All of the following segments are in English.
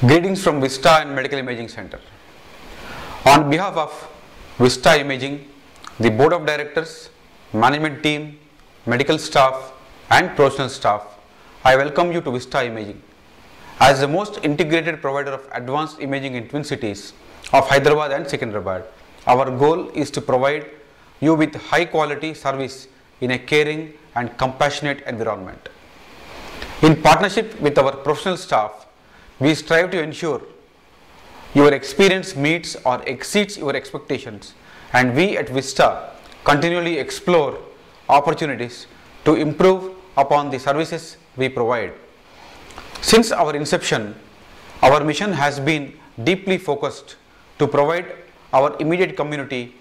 Greetings from Vista and Medical Imaging Center. On behalf of Vista Imaging, the Board of Directors, Management Team, Medical Staff and Professional Staff, I welcome you to Vista Imaging. As the most integrated provider of advanced imaging in Twin Cities of Hyderabad and Secunderabad, our goal is to provide you with high quality service in a caring and compassionate environment. In partnership with our professional staff, we strive to ensure your experience meets or exceeds your expectations and we at Vista continually explore opportunities to improve upon the services we provide. Since our inception, our mission has been deeply focused to provide our immediate community,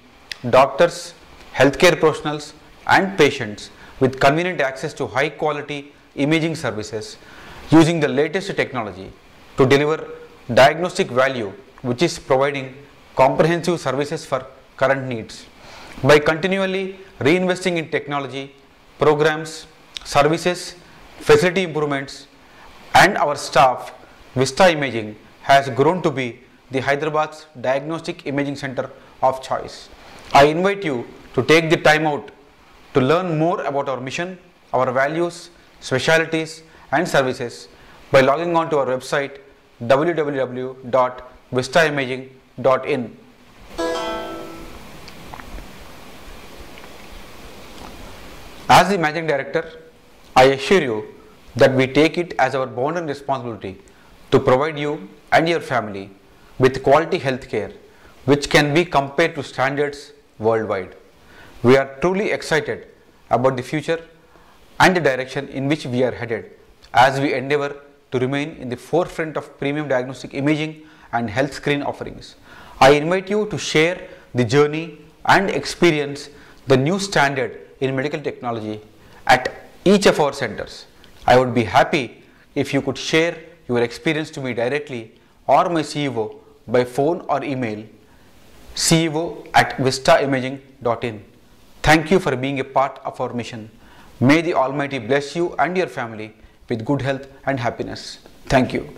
doctors, healthcare professionals and patients with convenient access to high quality imaging services using the latest technology to deliver diagnostic value which is providing comprehensive services for current needs. By continually reinvesting in technology, programs, services, facility improvements and our staff, Vista Imaging has grown to be the Hyderabad's diagnostic imaging center of choice. I invite you to take the time out to learn more about our mission, our values, specialities and services by logging on to our website www.vistaimaging.in. As the managing director, I assure you that we take it as our bounden responsibility to provide you and your family with quality health care which can be compared to standards worldwide. We are truly excited about the future and the direction in which we are headed as we endeavor to remain in the forefront of premium diagnostic imaging and health screen offerings. I invite you to share the journey and experience the new standard in medical technology at each of our centers. I would be happy if you could share your experience to me directly or my CEO by phone or email ceo at vistaimaging.in. Thank you for being a part of our mission. May the Almighty bless you and your family with good health and happiness. Thank you.